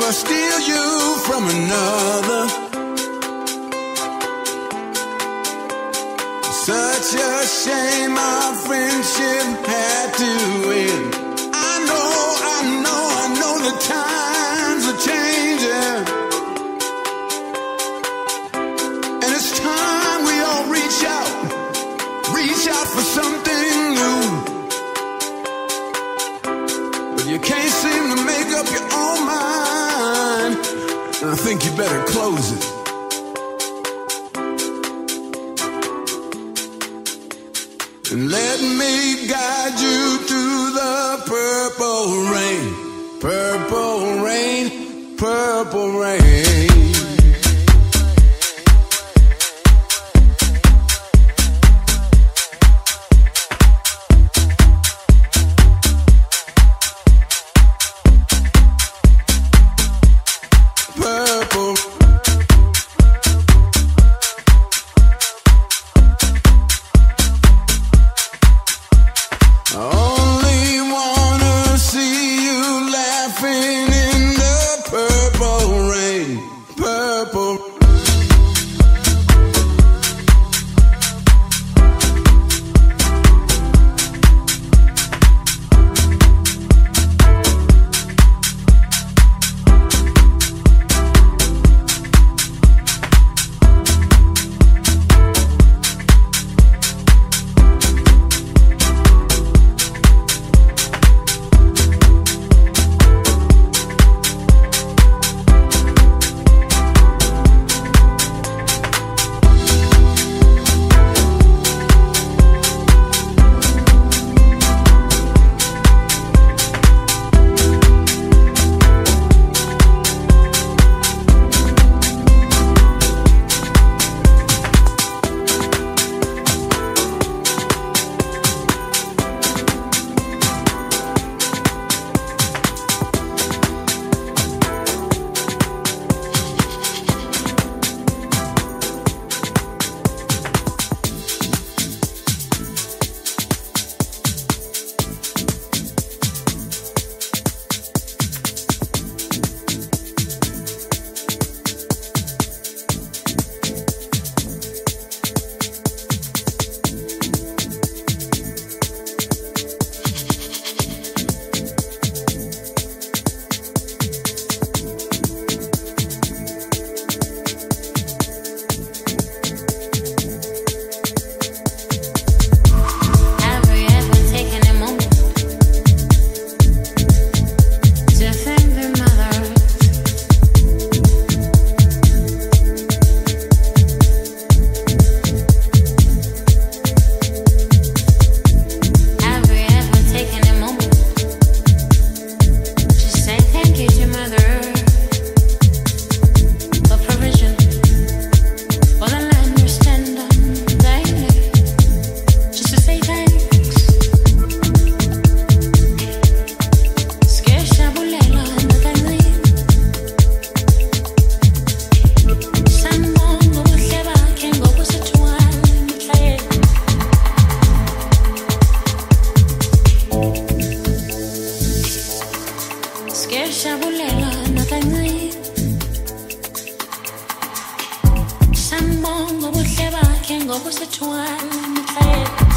never steal you from another. Such a shame our friendship had to end. close it. non, moi c'est toi,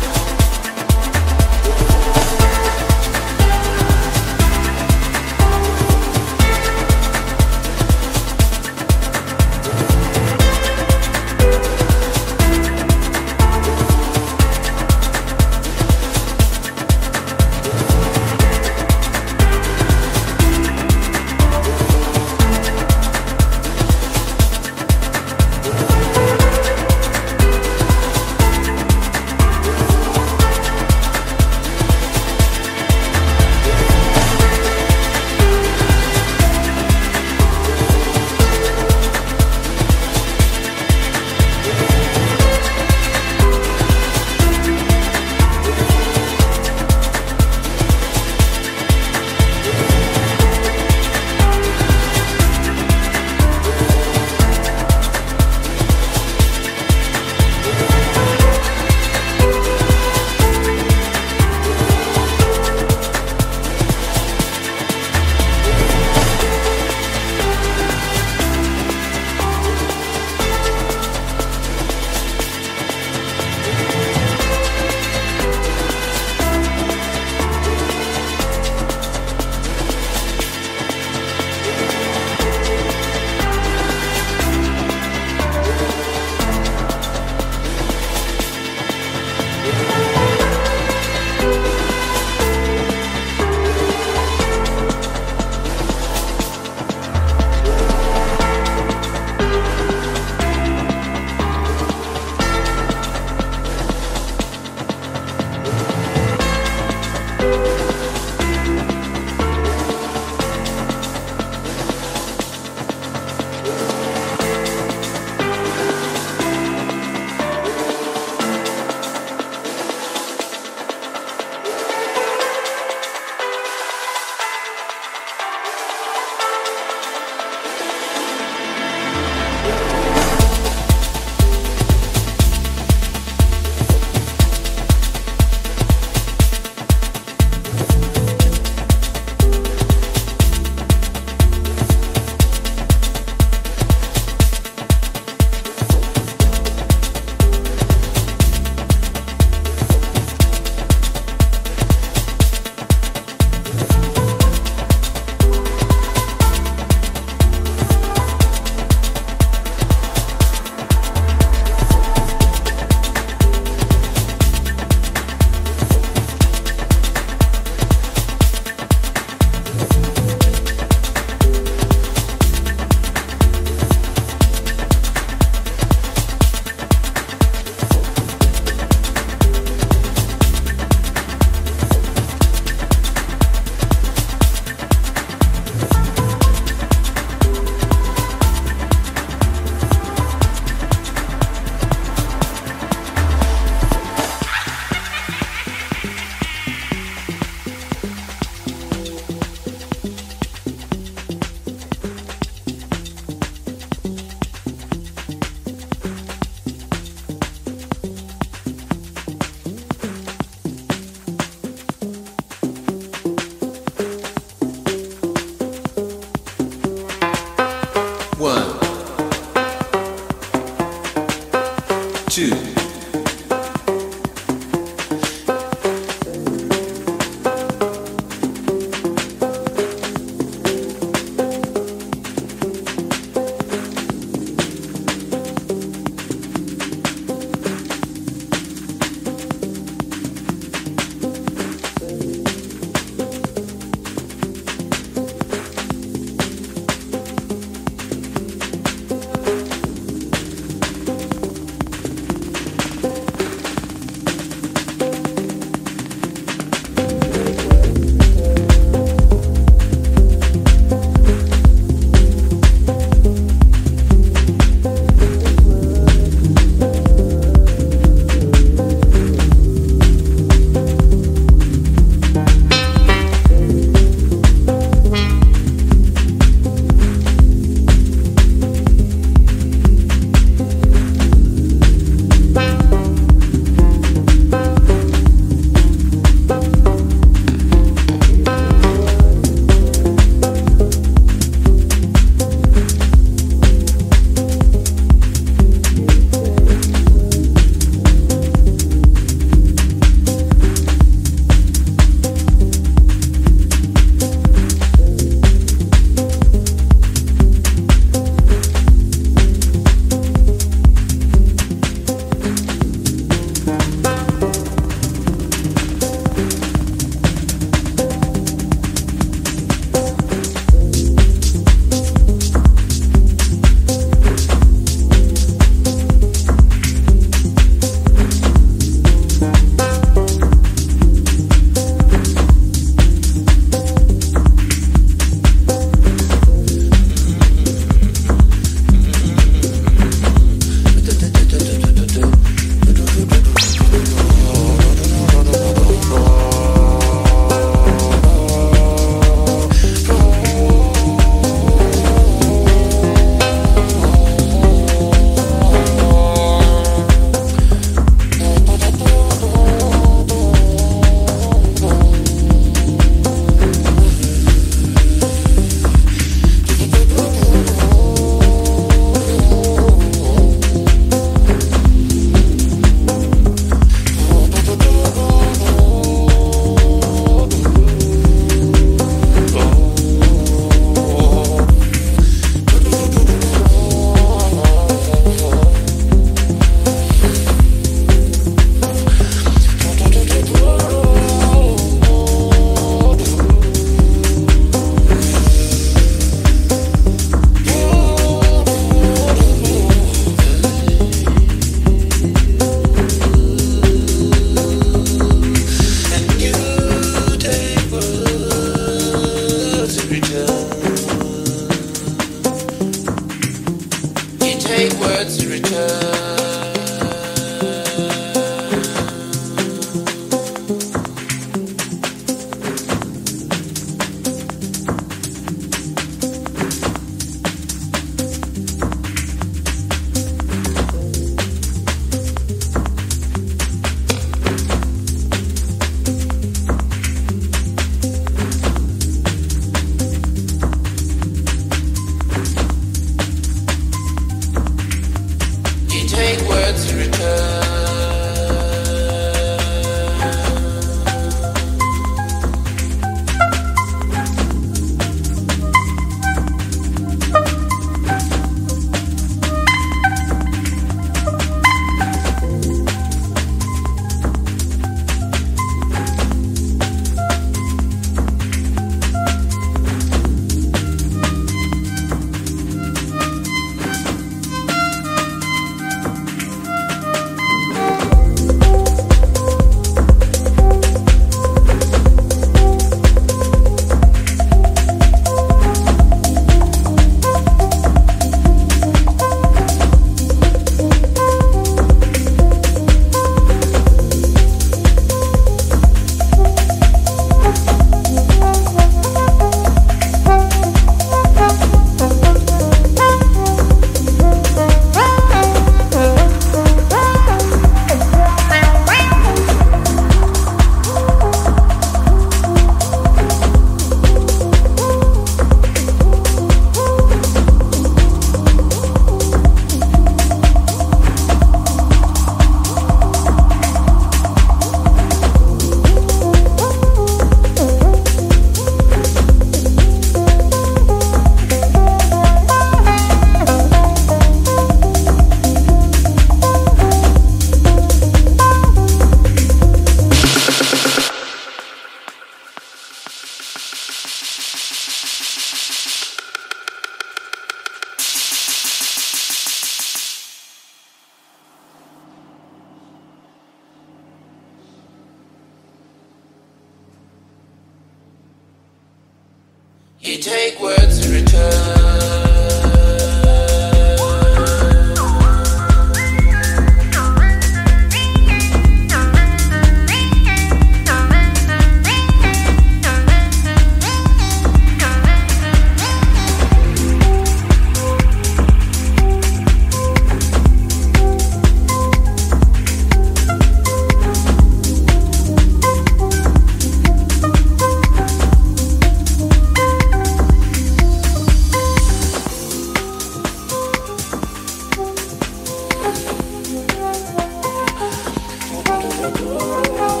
Wonderful you